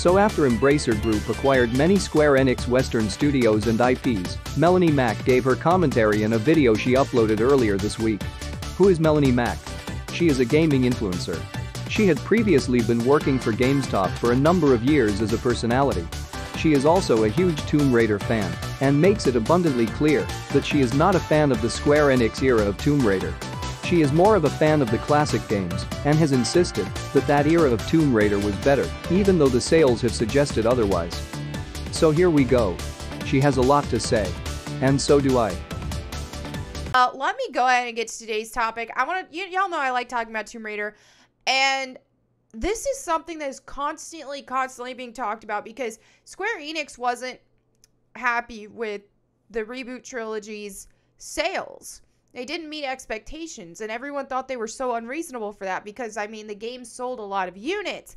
So after Embracer Group acquired many Square Enix Western studios and IPs, Melonie Mac gave her commentary in a video she uploaded earlier this week. Who is Melonie Mac? She is a gaming influencer. She had previously been working for GameStop for a number of years as a personality. She is also a huge Tomb Raider fan and makes it abundantly clear that she is not a fan of the Square Enix era of Tomb Raider. She is more of a fan of the classic games and has insisted that that era of Tomb Raider was better, even though the sales have suggested otherwise. So here we go. She has a lot to say. And so do I. Uh, let me go ahead and get to today's topic. I want to, y'all know I like talking about Tomb Raider, and this is something that is constantly, constantly being talked about because Square Enix wasn't happy with the reboot trilogy's sales. They didn't meet expectations, and everyone thought they were so unreasonable for that because, I mean, the game sold a lot of units.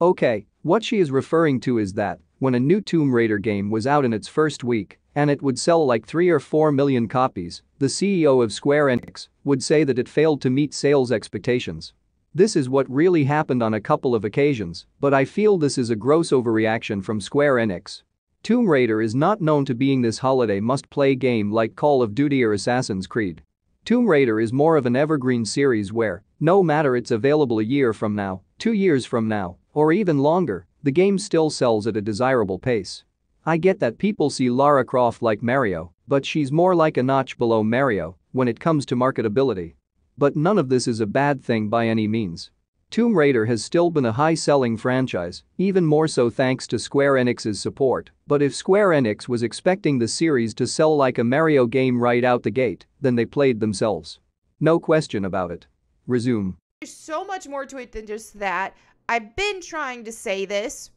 Okay, what she is referring to is that, when a new Tomb Raider game was out in its first week, and it would sell like 3 or 4 million copies, the CEO of Square Enix would say that it failed to meet sales expectations. This is what really happened on a couple of occasions, but I feel this is a gross overreaction from Square Enix. Tomb Raider is not known to being this holiday must-play game like Call of Duty or Assassin's Creed. Tomb Raider is more of an evergreen series where, no matter it's available a year from now, two years from now, or even longer, the game still sells at a desirable pace. I get that people see Lara Croft like Mario, but she's more like a notch below Mario when it comes to marketability. But none of this is a bad thing by any means. Tomb Raider has still been a high-selling franchise, even more so thanks to Square Enix's support, but if Square Enix was expecting the series to sell like a Mario game right out the gate, then they played themselves. No question about it. Resume. There's so much more to it than just that. I've been trying to say this.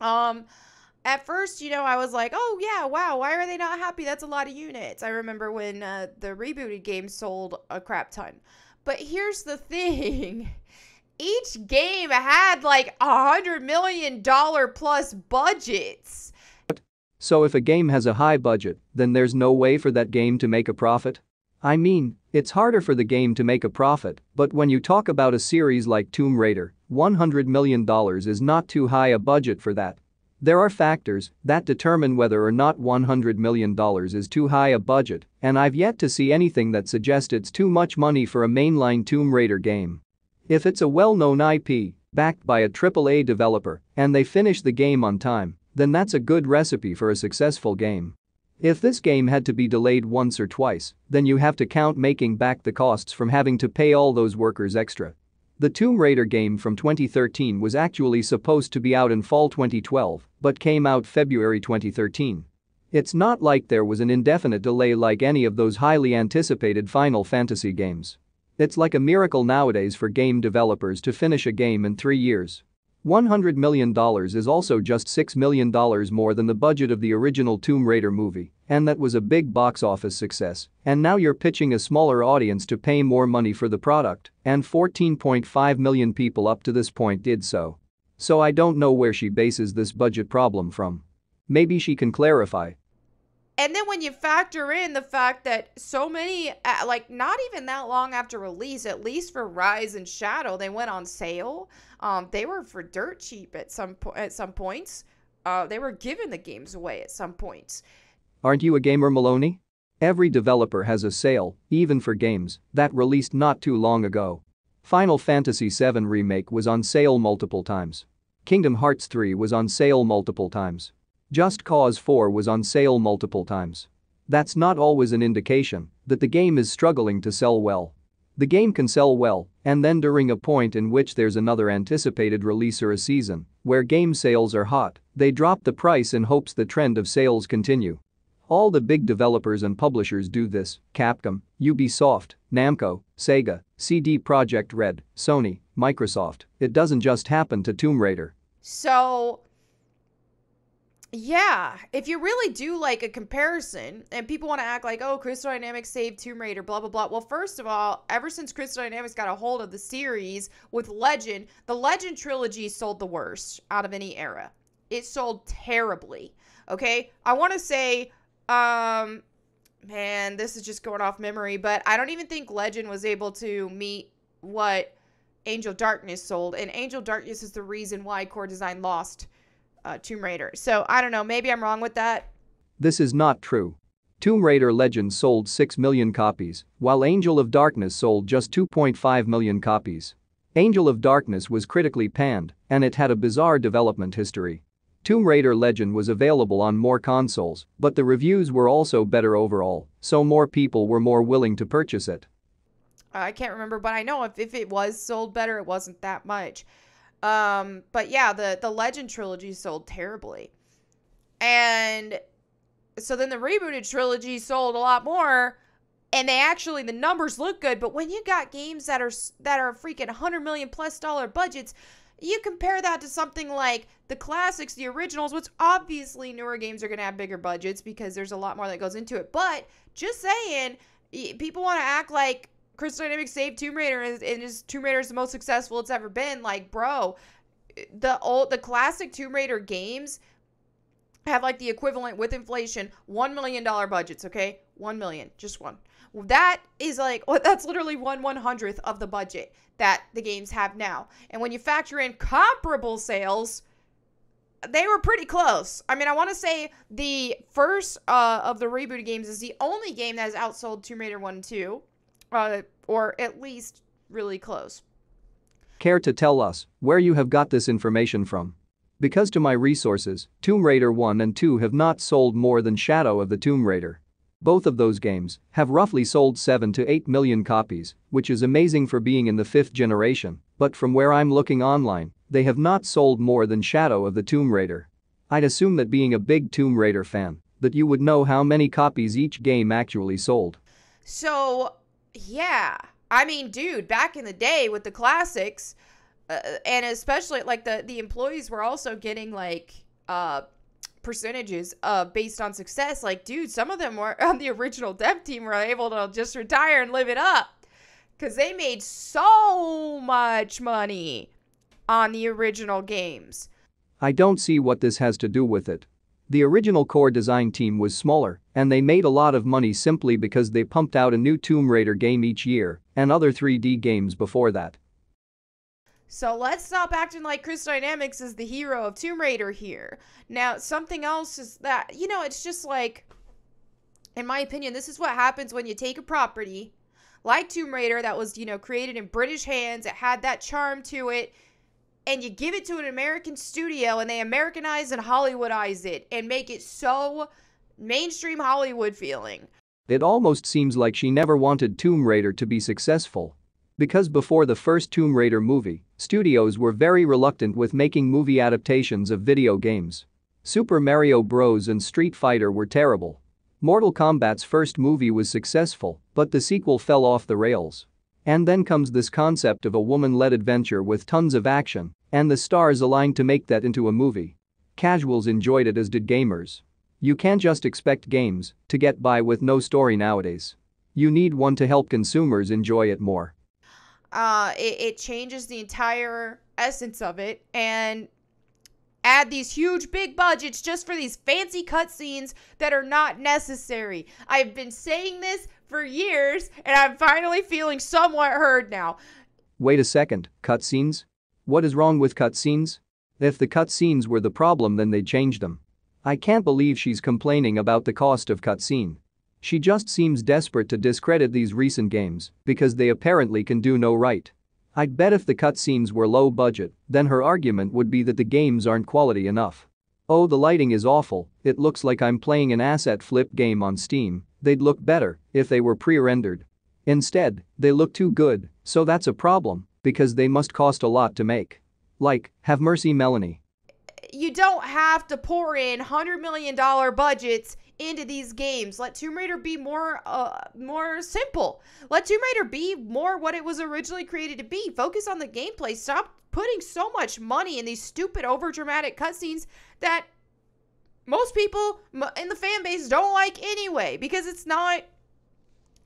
Um, at first, you know, I was like, oh, yeah, wow, why are they not happy? That's a lot of units. I remember when uh, the rebooted game sold a crap ton. But here's the thing each game had like a hundred million dollar plus budgets. So if a game has a high budget, then there's no way for that game to make a profit? I mean, it's harder for the game to make a profit, but when you talk about a series like Tomb Raider, $100 million is not too high a budget for that. There are factors that determine whether or not $100 million is too high a budget, and I've yet to see anything that suggests it's too much money for a mainline Tomb Raider game. If it's a well-known IP, backed by a AAA developer, and they finish the game on time, then that's a good recipe for a successful game. If this game had to be delayed once or twice, then you have to count making back the costs from having to pay all those workers extra. The Tomb Raider game from 2013 was actually supposed to be out in fall 2012, but came out February 2013. It's not like there was an indefinite delay like any of those highly anticipated Final Fantasy games. It's like a miracle nowadays for game developers to finish a game in three years. $100 million is also just $6 million more than the budget of the original Tomb Raider movie, and that was a big box office success, and now you're pitching a smaller audience to pay more money for the product, and 14.5 million people up to this point did so. So I don't know where she bases this budget problem from. Maybe she can clarify. And then when you factor in the fact that so many, uh, like not even that long after release, at least for Rise and Shadow, they went on sale. Um, they were for dirt cheap at some po- at some points. Uh, they were giving the games away at some points. Aren't you a gamer, Maloney? Every developer has a sale, even for games that released not too long ago. Final Fantasy VII Remake was on sale multiple times. Kingdom Hearts 3 was on sale multiple times. Just Cause 4 was on sale multiple times. That's not always an indication that the game is struggling to sell well. The game can sell well, and then during a point in which there's another anticipated release or a season where game sales are hot, they drop the price in hopes the trend of sales continue. All the big developers and publishers do this Capcom, Ubisoft, Namco, Sega, CD Projekt Red, Sony, Microsoft. It doesn't just happen to Tomb Raider. So, yeah, if you really do like a comparison, and people want to act like, oh, Crystal Dynamics saved Tomb Raider, blah, blah, blah. Well, first of all, ever since Crystal Dynamics got a hold of the series with Legend, the Legend trilogy sold the worst out of any era. It sold terribly. Okay. I want to say, um, man, this is just going off memory, but I don't even think Legend was able to meet what Angel Darkness sold, and Angel Darkness is the reason why Core Design lost uh, Tomb Raider. So I don't know. Maybe I'm wrong with that. This is not true. Tomb Raider Legends sold 6 million copies, while Angel of Darkness sold just 2.5 million copies. Angel of Darkness was critically panned, and it had a bizarre development history. Tomb Raider Legend was available on more consoles, but the reviews were also better overall, so more people were more willing to purchase it. I can't remember, but I know if, if it was sold better, it wasn't that much. Um, but yeah, the the Legend trilogy sold terribly, and so then the rebooted trilogy sold a lot more, and they actually the numbers look good. But when you got games that are that are freaking hundred million plus dollar budgets, you compare that to something like the classics, the originals, which obviously newer games are going to have bigger budgets because there's a lot more that goes into it. But just saying, people want to act like Crystal Dynamics saved Tomb Raider and is Tomb Raider is the most successful it's ever been. Like, bro, the old the classic Tomb Raider games have like the equivalent with inflation one million dollar budgets. Okay, one million, just one. That is like well, that's literally one one hundredth of the budget that the games have now. And when you factor in comparable sales, they were pretty close. I mean, I want to say the first uh, of the rebooted games is the only game that has outsold Tomb Raider 1 and 2 uh, or at least really close. Care to tell us where you have got this information from? Because to my resources, Tomb Raider 1 and 2 have not sold more than Shadow of the Tomb Raider. Both of those games have roughly sold 7 to 8 million copies, which is amazing for being in the fifth generation, but from where I'm looking online, they have not sold more than Shadow of the Tomb Raider. I'd assume that being a big Tomb Raider fan, that you would know how many copies each game actually sold. So, yeah. I mean, dude, back in the day with the classics, uh, and especially like the the employees were also getting like uh percentages uh based on success. Like, dude, some of them were on the original dev team were able to just retire and live it up because they made so much money on the original games. I don't see what this has to do with it. The original core design team was smaller, and they made a lot of money simply because they pumped out a new Tomb Raider game each year and other 3D games before that. So let's stop acting like Crystal Dynamics is the hero of Tomb Raider here. Now, something else is that, you know, it's just like, in my opinion, this is what happens when you take a property like Tomb Raider that was, you know, created in British hands, it had that charm to it, and you give it to an American studio and they Americanize and Hollywoodize it and make it so mainstream Hollywood feeling. It almost seems like she never wanted Tomb Raider to be successful. Because before the first Tomb Raider movie, studios were very reluctant with making movie adaptations of video games. Super Mario Bros. and Street Fighter were terrible. Mortal Kombat's first movie was successful, but the sequel fell off the rails. And then comes this concept of a woman-led adventure with tons of action, and the stars aligned to make that into a movie. Casuals enjoyed it as did gamers. You can't just expect games to get by with no story nowadays. You need one to help consumers enjoy it more. Uh, it, it changes the entire essence of it, and add these huge big budgets just for these fancy cutscenes that are not necessary. I've been saying this for years, and I'm finally feeling somewhat heard now. Wait a second, cutscenes? What is wrong with cutscenes? If the cutscenes were the problem, then they changed them. I can't believe she's complaining about the cost of cutscene. She just seems desperate to discredit these recent games because they apparently can do no right. I'd bet if the cutscenes were low budget, then her argument would be that the games aren't quality enough. Oh, the lighting is awful, it looks like I'm playing an asset flip game on Steam, they'd look better if they were pre-rendered. Instead, they look too good, so that's a problem, because they must cost a lot to make. Like, have mercy Melonie. You don't have to pour in $100 million budgets into these games. Let Tomb Raider be more uh more simple. Let Tomb Raider be more what it was originally created to be. Focus on the gameplay. Stop putting so much money in these stupid overdramatic cutscenes that most people in the fan base don't like anyway because it's not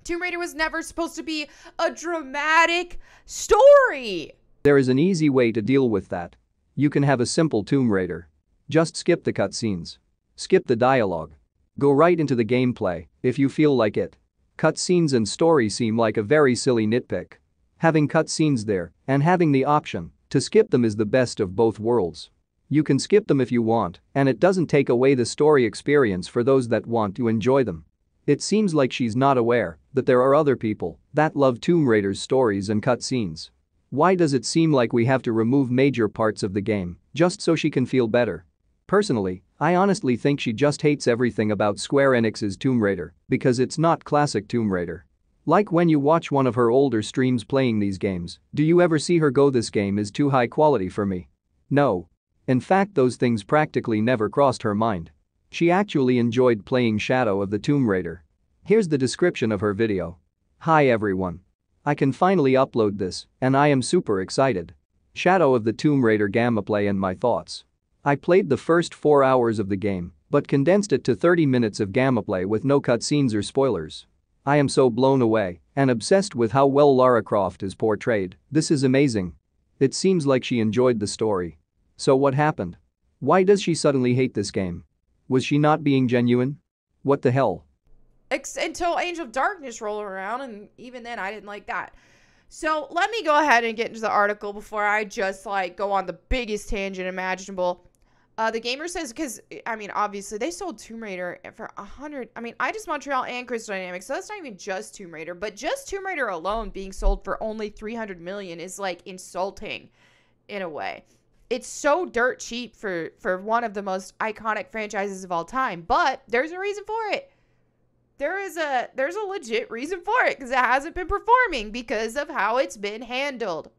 Tomb Raider was never supposed to be a dramatic story. There is an easy way to deal with that. You can have a simple Tomb Raider. Just skip the cutscenes. Skip the dialogue. Go right into the gameplay if you feel like it. Cutscenes and story seem like a very silly nitpick. Having cutscenes there and having the option to skip them is the best of both worlds. You can skip them if you want, and it doesn't take away the story experience for those that want to enjoy them. It seems like she's not aware that there are other people that love Tomb Raider's stories and cutscenes. Why does it seem like we have to remove major parts of the game just so she can feel better? Personally, I honestly think she just hates everything about Square Enix's Tomb Raider because it's not classic Tomb Raider. Like when you watch one of her older streams playing these games, do you ever see her go this game is too high quality for me? No. In fact those things practically never crossed her mind. She actually enjoyed playing Shadow of the Tomb Raider. Here's the description of her video. Hi everyone. I can finally upload this, and I am super excited. Shadow of the Tomb Raider gameplay and my thoughts. I played the first 4 hours of the game, but condensed it to 30 minutes of gameplay with no cutscenes or spoilers. I am so blown away and obsessed with how well Lara Croft is portrayed, this is amazing. It seems like she enjoyed the story. So what happened? Why does she suddenly hate this game? Was she not being genuine? What the hell? Ex- until Angel of Darkness rolled around, and even then I didn't like that. So let me go ahead and get into the article before I just like go on the biggest tangent imaginable. Uh, the gamer says because I mean obviously they sold Tomb Raider for a hundred. I mean Eidos Montreal and Crystal Dynamics, so that's not even just Tomb Raider, but just Tomb Raider alone being sold for only three hundred million is like insulting, in a way. It's so dirt cheap for for one of the most iconic franchises of all time, but there's a reason for it. There is a there's a legit reason for it because it hasn't been performing because of how it's been handled.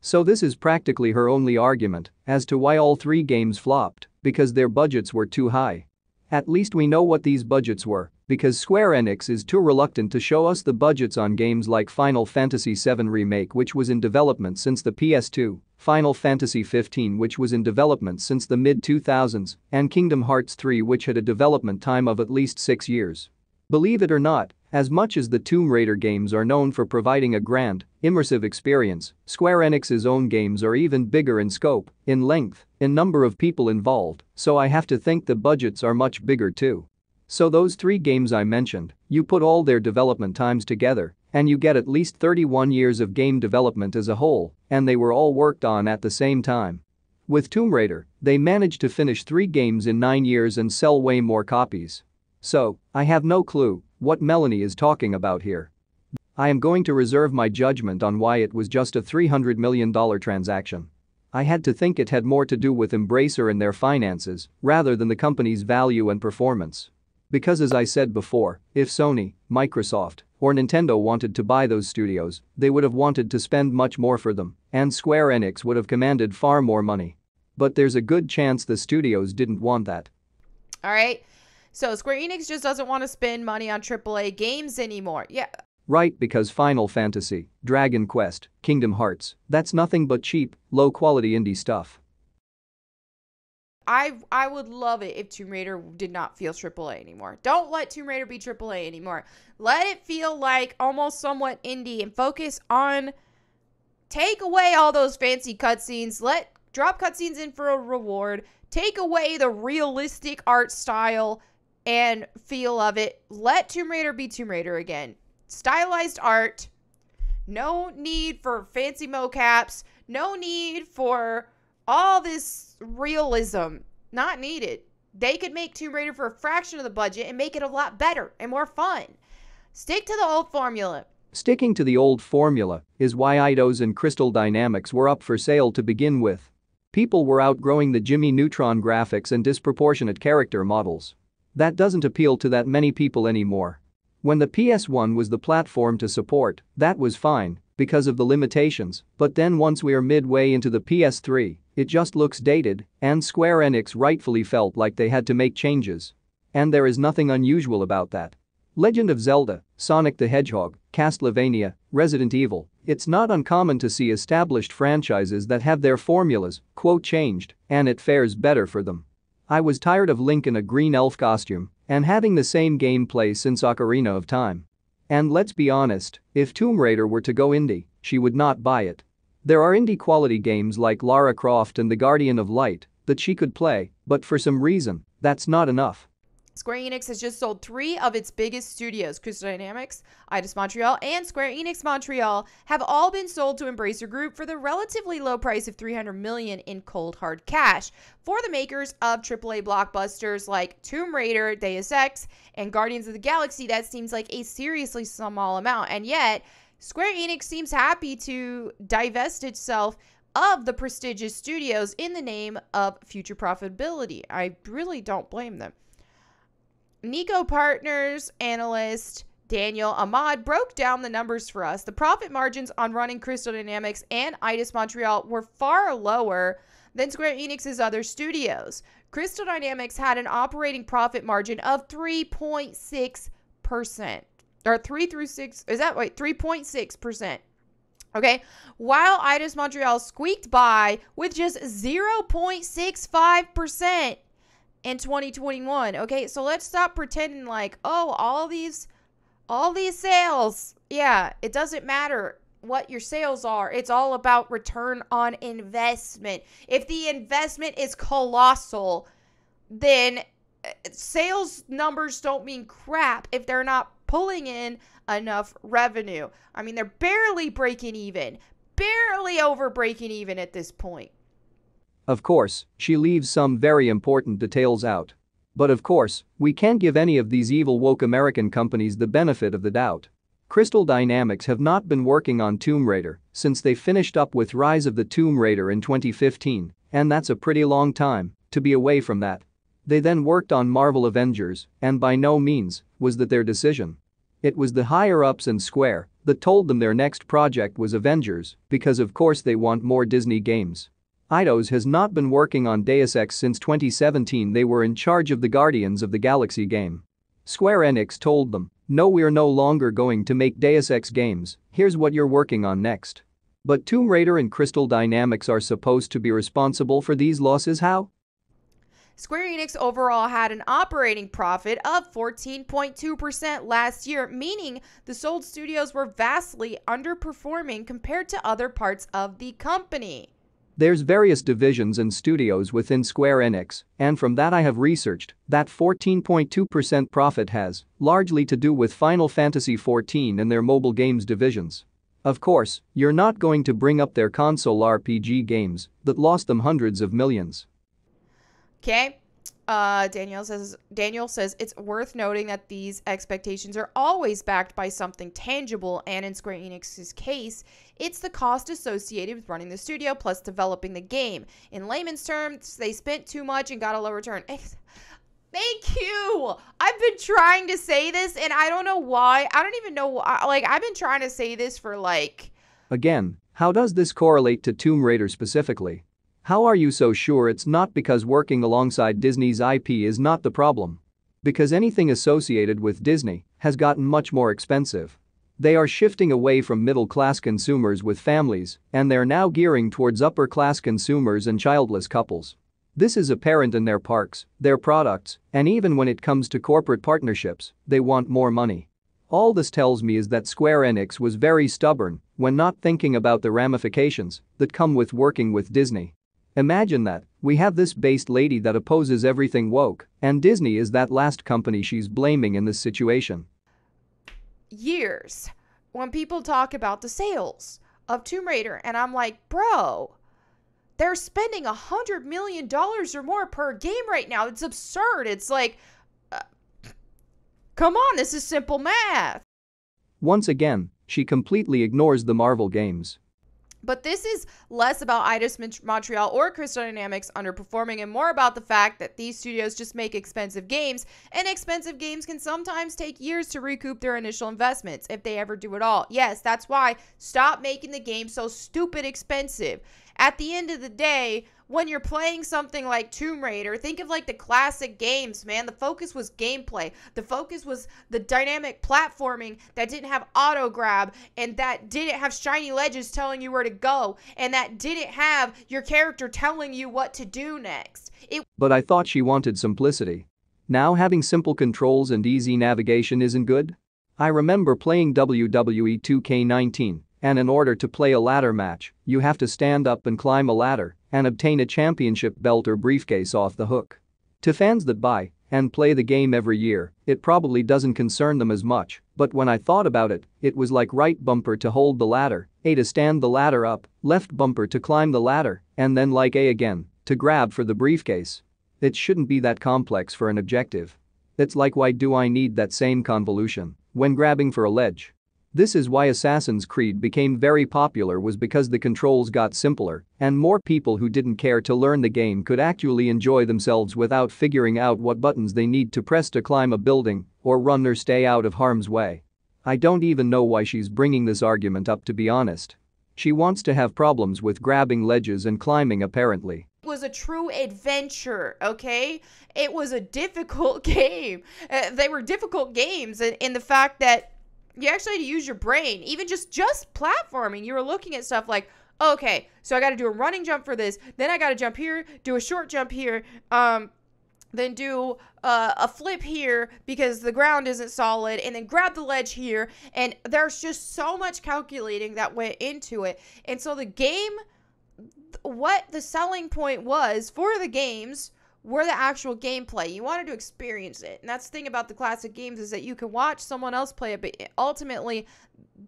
So this is practically her only argument as to why all three games flopped, because their budgets were too high. At least we know what these budgets were, because Square Enix is too reluctant to show us the budgets on games like Final Fantasy VII Remake which was in development since the PS2, Final Fantasy XV which was in development since the mid-2000s, and Kingdom Hearts 3 which had a development time of at least 6 years. Believe it or not, as much as the Tomb Raider games are known for providing a grand, immersive experience, Square Enix's own games are even bigger in scope, in length, in number of people involved, so I have to think the budgets are much bigger too. So those three games I mentioned, you put all their development times together, and you get at least 31 years of game development as a whole, and they were all worked on at the same time. With Tomb Raider, they managed to finish three games in nine years and sell way more copies. So, I have no clue what Melonie is talking about here. I am going to reserve my judgment on why it was just a $300 million transaction. I had to think it had more to do with Embracer and their finances rather than the company's value and performance. Because as I said before, if Sony, Microsoft, or Nintendo wanted to buy those studios, they would have wanted to spend much more for them, and Square Enix would have commanded far more money. But there's a good chance the studios didn't want that. Alright, so Square Enix just doesn't want to spend money on AAA games anymore. Yeah. Right, because Final Fantasy, Dragon Quest, Kingdom Hearts, that's nothing but cheap, low quality indie stuff. I I would love it if Tomb Raider did not feel AAA anymore. Don't let Tomb Raider be AAA anymore. Let it feel like almost somewhat indie and focus on take away all those fancy cutscenes. Let drop cutscenes in for a reward. Take away the realistic art style and feel of it. Let Tomb Raider be Tomb Raider again. Stylized art. No need for fancy mocaps. No need for all this realism. Not needed. They could make Tomb Raider for a fraction of the budget and make it a lot better and more fun. Stick to the old formula. Sticking to the old formula is why Eidos and Crystal Dynamics were up for sale to begin with. People were outgrowing the Jimmy Neutron graphics and disproportionate character models. That doesn't appeal to that many people anymore. When the PS1 was the platform to support, that was fine because of the limitations, but then once we are midway into the PS3, it just looks dated, and Square Enix rightfully felt like they had to make changes. And there is nothing unusual about that. Legend of Zelda, Sonic the Hedgehog, Castlevania, Resident Evil, it's not uncommon to see established franchises that have their formulas, quote changed, and it fares better for them. I was tired of Link in a green elf costume and having the same gameplay since Ocarina of Time. And let's be honest, if Tomb Raider were to go indie, she would not buy it. There are indie quality games like Lara Croft and The Guardian of Light that she could play, but for some reason, that's not enough. Square Enix has just sold three of its biggest studios, Crystal Dynamics, Eidos Montreal, and Square Enix Montreal, have all been sold to Embracer Group for the relatively low price of 300 million in cold hard cash. For the makers of AAA blockbusters like Tomb Raider, Deus Ex, and Guardians of the Galaxy, that seems like a seriously small amount. And yet, Square Enix seems happy to divest itself of the prestigious studios in the name of future profitability. I really don't blame them. Niko Partners analyst Daniel Ahmad broke down the numbers for us. The profit margins on running Crystal Dynamics and Eidos Montreal were far lower than Square Enix's other studios. Crystal Dynamics had an operating profit margin of 3.6%. Or 3 through 6, is that right? 3.6%. Okay, while Eidos Montreal squeaked by with just 0.65% in 2021. Okay, so let's stop pretending like, oh, all these all these sales. Yeah, it doesn't matter what your sales are. It's all about return on investment. If the investment is colossal, then uh, sales numbers don't mean crap if they're not pulling in enough revenue. I mean, they're barely breaking even, barely over breaking even at this point. Of course, she leaves some very important details out. But of course, we can't give any of these evil woke American companies the benefit of the doubt. Crystal Dynamics have not been working on Tomb Raider since they finished up with Rise of the Tomb Raider in 2015, and that's a pretty long time to be away from that. They then worked on Marvel Avengers, and by no means was that their decision. It was the higher-ups in Square that told them their next project was Avengers because of course they want more Disney games. Eidos has not been working on Deus Ex since 2017 they were in charge of the Guardians of the Galaxy game. Square Enix told them, no we're no longer going to make Deus Ex games, here's what you're working on next. But Tomb Raider and Crystal Dynamics are supposed to be responsible for these losses how? Square Enix overall had an operating profit of 14.2% last year, meaning the sold studios were vastly underperforming compared to other parts of the company. There's various divisions and studios within Square Enix, and from that I have researched that 14.2% profit has largely to do with Final Fantasy XIV and their mobile games divisions. Of course, you're not going to bring up their console RPG games that lost them hundreds of millions. Okay. Uh, Daniel says Daniel says it's worth noting that these expectations are always backed by something tangible, and in Square Enix's case, it's the cost associated with running the studio plus developing the game. In layman's terms, they spent too much and got a low return. Thank you. I've been trying to say this, and I don't know why. I don't even know why. Like I've been trying to say this for like. Again, how does this correlate to Tomb Raider specifically? How are you so sure it's not because working alongside Disney's IP is not the problem? Because anything associated with Disney has gotten much more expensive. They are shifting away from middle-class consumers with families, and they're now gearing towards upper-class consumers and childless couples. This is apparent in their parks, their products, and even when it comes to corporate partnerships, they want more money. All this tells me is that Square Enix was very stubborn when not thinking about the ramifications that come with working with Disney. Imagine that, we have this based lady that opposes everything woke, and Disney is that last company she's blaming in this situation. Years when people talk about the sales of Tomb Raider, and I'm like, bro, they're spending a hundred million dollars or more per game right now. It's absurd. It's like, uh, come on, this is simple math. Once again, she completely ignores the Marvel games. But this is less about Eidos Montreal or Crystal Dynamics underperforming and more about the fact that these studios just make expensive games, and expensive games can sometimes take years to recoup their initial investments, if they ever do at all. Yes, that's why stop making the game so stupid expensive. At the end of the day, when you're playing something like Tomb Raider, think of like the classic games, man. The focus was gameplay. The focus was the dynamic platforming that didn't have auto grab and that didn't have shiny ledges telling you where to go and that didn't have your character telling you what to do next. It But I thought she wanted simplicity. Now having simple controls and easy navigation isn't good? I remember playing WWE 2K19 and in order to play a ladder match, you have to stand up and climb a ladder and obtain a championship belt or briefcase off the hook. To fans that buy and play the game every year, it probably doesn't concern them as much, but when I thought about it, it was like right bumper to hold the ladder, A to stand the ladder up, left bumper to climb the ladder, and then like A again, to grab for the briefcase. It shouldn't be that complex for an objective. It's like why do I need that same convolution when grabbing for a ledge? This is why Assassin's Creed became very popular was because the controls got simpler and more people who didn't care to learn the game could actually enjoy themselves without figuring out what buttons they need to press to climb a building or run or stay out of harm's way. I don't even know why she's bringing this argument up to be honest. She wants to have problems with grabbing ledges and climbing apparently It was a true adventure, okay? It was a difficult game. Uh, they were difficult games and, in the fact that you actually had to use your brain. Even just just platforming, you were looking at stuff like, okay, so I got to do a running jump for this. Then I got to jump here, do a short jump here, um, then do uh, a flip here because the ground isn't solid, and then grab the ledge here. And there's just so much calculating that went into it. And so the game, what the selling point was for the games were the actual gameplay. You wanted to experience it. And that's the thing about the classic games is that you can watch someone else play it, but ultimately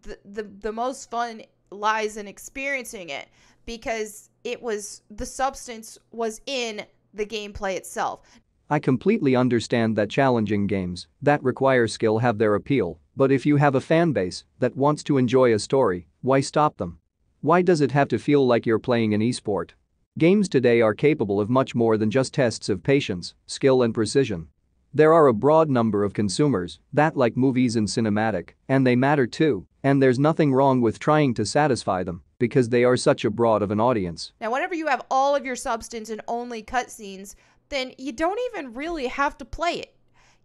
the the, the most fun lies in experiencing it because it was the substance was in the gameplay itself. I completely understand that challenging games that require skill have their appeal, but if you have a fan base that wants to enjoy a story, why stop them? Why does it have to feel like you're playing an esport? Games today are capable of much more than just tests of patience, skill and precision. There are a broad number of consumers that like movies and cinematic, and they matter too, and there's nothing wrong with trying to satisfy them because they are such a broad of an audience. Now, whenever you have all of your substance and only cutscenes, then you don't even really have to play it.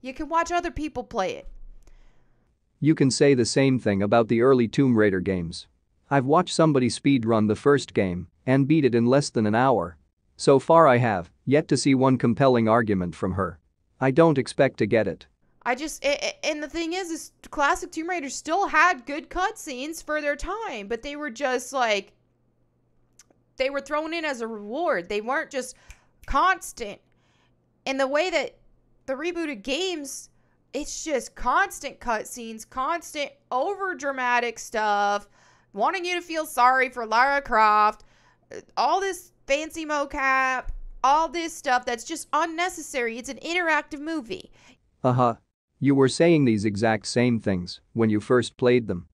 You can watch other people play it. You can say the same thing about the early Tomb Raider games. I've watched somebody speedrun the first game and beat it in less than an hour. So far I have yet to see one compelling argument from her. I don't expect to get it. I just and the thing is, is classic Tomb Raider still had good cutscenes for their time, but they were just like they were thrown in as a reward. They weren't just constant. And the way that the rebooted games, it's just constant cutscenes, constant over dramatic stuff wanting you to feel sorry for Lara Croft, all this fancy mocap, all this stuff that's just unnecessary. It's an interactive movie. Uh huh. You were saying these exact same things when you first played them.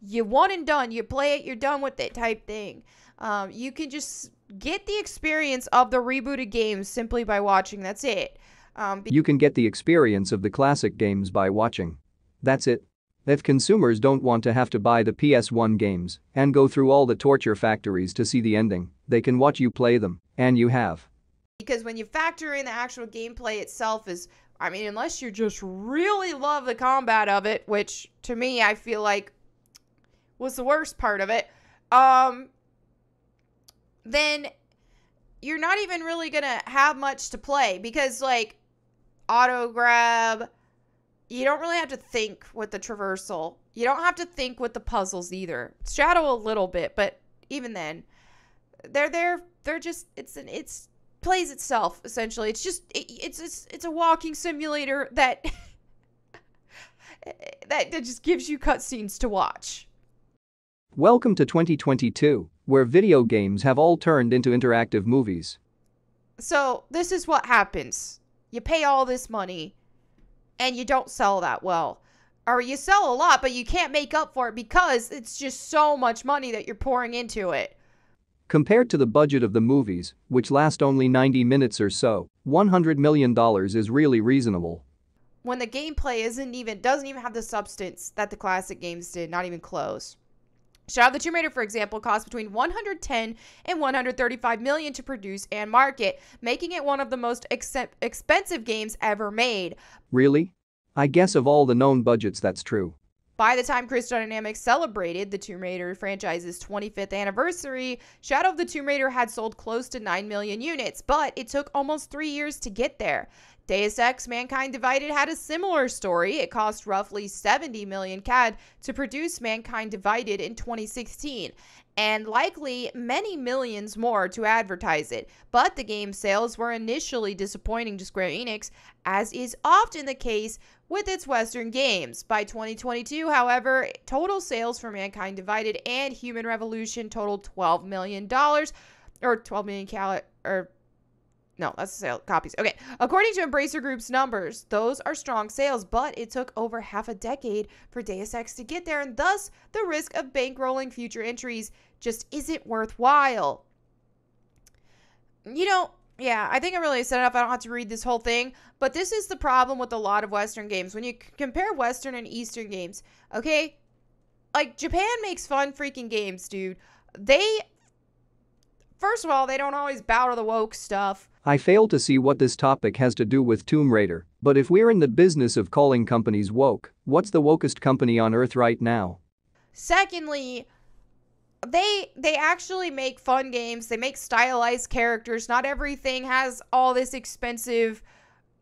You one and done. You play it, you're done with it type thing. Um, you can just get the experience of the rebooted games simply by watching. That's it. Um, you can get the experience of the classic games by watching. That's it. If consumers don't want to have to buy the PS1 games and go through all the torture factories to see the ending, they can watch you play them, and you have. Because when you factor in the actual gameplay itself is I mean, unless you just really love the combat of it, which to me I feel like was the worst part of it, um then you're not even really to have much to play because like auto grab you don't really have to think with the traversal. You don't have to think with the puzzles either. Shadow a little bit, but even then, they're there. They're just it's an it's plays itself essentially. It's just it, it's it's it's a walking simulator that that that just gives you cutscenes to watch. Welcome to 2022, where video games have all turned into interactive movies. So, this is what happens. You pay all this money and you don't sell that well. Or you sell a lot, but you can't make up for it because it's just so much money that you're pouring into it. Compared to the budget of the movies, which last only 90 minutes or so, $100 million is really reasonable. When the gameplay isn't even doesn't even have the substance that the classic games did, not even close. Shadow of the Tomb Raider, for example, cost between 110 and 135 million to produce and market, making it one of the most ex- expensive games ever made. Really? I guess of all the known budgets, that's true. By the time Crystal Dynamics celebrated the Tomb Raider franchise's 25th anniversary, Shadow of the Tomb Raider had sold close to 9 million units, but it took almost three years to get there. Deus Ex Mankind Divided had a similar story. It cost roughly 70 million CAD to produce Mankind Divided in 2016 and likely many millions more to advertise it. But the game's sales were initially disappointing to Square Enix, as is often the case with its Western games. By 2022, however, total sales for Mankind Divided and Human Revolution totaled $12 million, or 12 million cal- or no, that's the sale copies. Okay. According to Embracer Group's numbers, those are strong sales, but it took over half a decade for Deus Ex to get there, and thus the risk of bankrolling future entries just isn't worthwhile. You know, yeah, I think I really set it up. I don't have to read this whole thing, but this is the problem with a lot of Western games. When you compare Western and Eastern games, okay? Like, Japan makes fun freaking games, dude. They, first of all, they don't always bow to the woke stuff. I fail to see what this topic has to do with Tomb Raider, but if we're in the business of calling companies woke, what's the wokest company on earth right now? Secondly, they they actually make fun games. They make stylized characters. Not everything has all this expensive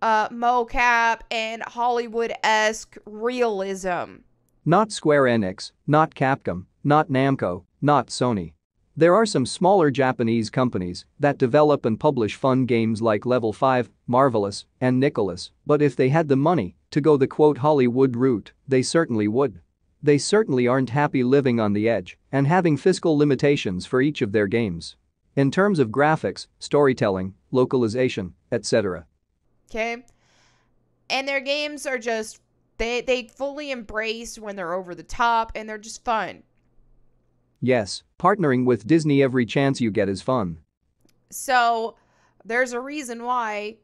uh, mocap and Hollywood-esque realism. Not Square Enix, not Capcom, not Namco, not Sony. There are some smaller Japanese companies that develop and publish fun games like Level 5, Marvelous, and Nicalis, but if they had the money to go the quote Hollywood route, they certainly would. They certainly aren't happy living on the edge and having fiscal limitations for each of their games. In terms of graphics, storytelling, localization, etc. Okay? And their games are just they they fully embrace when they're over the top and they're just fun. Yes, partnering with Disney every chance you get is fun. So there's a reason why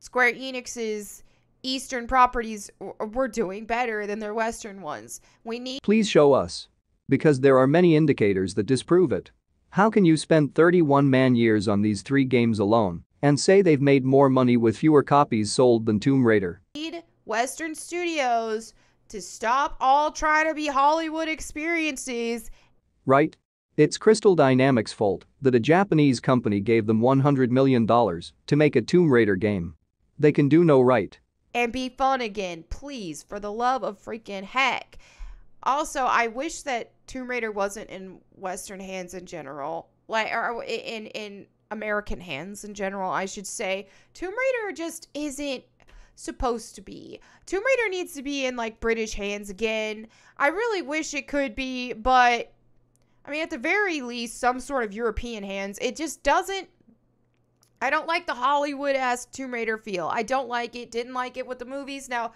Square Enix's Eastern properties were doing better than their Western ones. We need. Please show us. Because there are many indicators that disprove it. How can you spend 31 man years on these three games alone and say they've made more money with fewer copies sold than Tomb Raider? Need Western studios to stop all trying to be Hollywood experiences. Right? It's Crystal Dynamics' fault that a Japanese company gave them $100 million to make a Tomb Raider game. They can do no right. And be fun again, please, for the love of freaking heck. Also, I wish that Tomb Raider wasn't in Western hands in general, like or in in American hands in general. I should say Tomb Raider just isn't supposed to be. Tomb Raider needs to be in like British hands again. I really wish it could be, but I mean, at the very least, some sort of European hands. It just doesn't. I don't like the Hollywood esque Tomb Raider feel. I don't like it. Didn't like it with the movies. Now,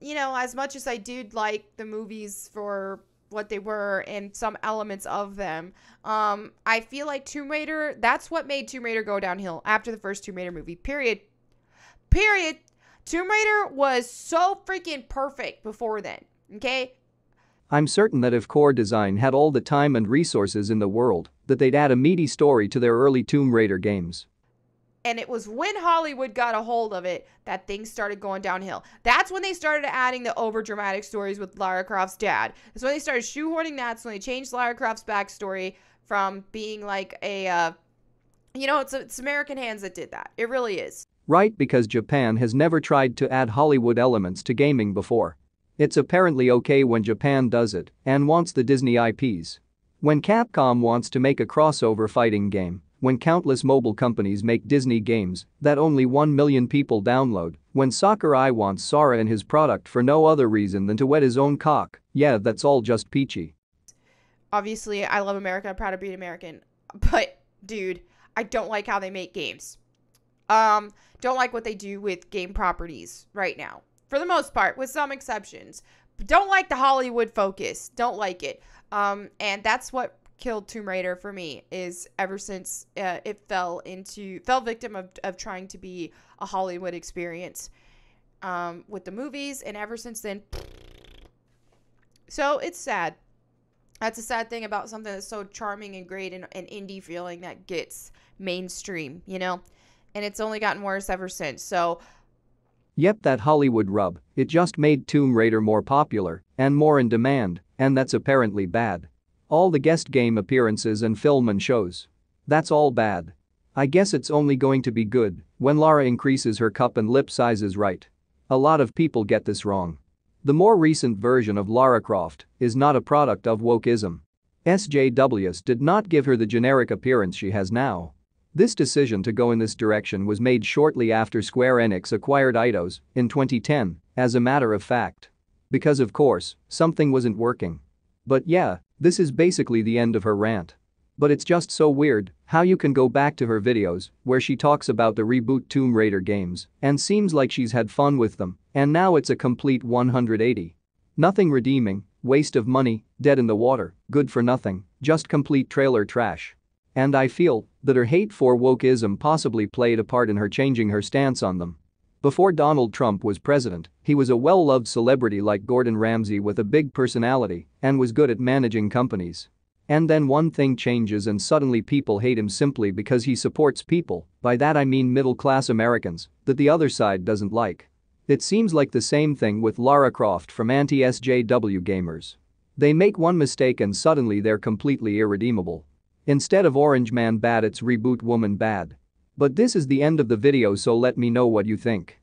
you know, as much as I did like the movies for what they were and some elements of them, um, I feel like Tomb Raider, that's what made Tomb Raider go downhill after the first Tomb Raider movie. Period. Period. Tomb Raider was so freaking perfect before then. Okay? I'm certain that if Core Design had all the time and resources in the world, that they'd add a meaty story to their early Tomb Raider games. And it was when Hollywood got a hold of it that things started going downhill. That's when they started adding the over dramatic stories with Lara Croft's dad. That's when they started shoehorning that. So they changed Lara Croft's backstory from being like a, uh, you know, it's, it's American Hands that did that. It really is. Right, because Japan has never tried to add Hollywood elements to gaming before. It's apparently okay when Japan does it and wants the Disney IPs. When Capcom wants to make a crossover fighting game, when countless mobile companies make Disney games that only 1 million people download, when Sakurai wants Sora in his product for no other reason than to wet his own cock, yeah, that's all just peachy. Obviously, I love America. I'm proud to be an American. But, dude, I don't like how they make games. Um, don't like what they do with game properties right now. For the most part, with some exceptions. Don't like the Hollywood focus. Don't like it. Um, and that's what killed Tomb Raider for me is ever since uh, it fell into fell victim of, of trying to be a Hollywood experience um, with the movies, and ever since then, so it's sad. That's a sad thing about something that's so charming and great and an indie feeling that gets mainstream, you know, and it's only gotten worse ever since. So. Yep, that Hollywood rub, it just made Tomb Raider more popular and more in demand, and that's apparently bad. All the guest game appearances and film and shows. That's all bad. I guess it's only going to be good when Lara increases her cup and lip sizes right. A lot of people get this wrong. The more recent version of Lara Croft is not a product of wokeism. SJWs did not give her the generic appearance she has now. This decision to go in this direction was made shortly after Square Enix acquired Eidos in 2010, as a matter of fact. Because of course, something wasn't working. But yeah, this is basically the end of her rant. But it's just so weird how you can go back to her videos where she talks about the reboot Tomb Raider games and seems like she's had fun with them, and now it's a complete 180. Nothing redeeming, waste of money, dead in the water, good for nothing, just complete trailer trash. And I feel that her hate for wokeism possibly played a part in her changing her stance on them. Before Donald Trump was president, he was a well-loved celebrity like Gordon Ramsay with a big personality and was good at managing companies. And then one thing changes and suddenly people hate him simply because he supports people, by that I mean middle-class Americans, that the other side doesn't like. It seems like the same thing with Lara Croft from anti-SJW gamers. They make one mistake and suddenly they're completely irredeemable. Instead of Orange Man bad it's Reboot Woman bad. But this is the end of the video so let me know what you think.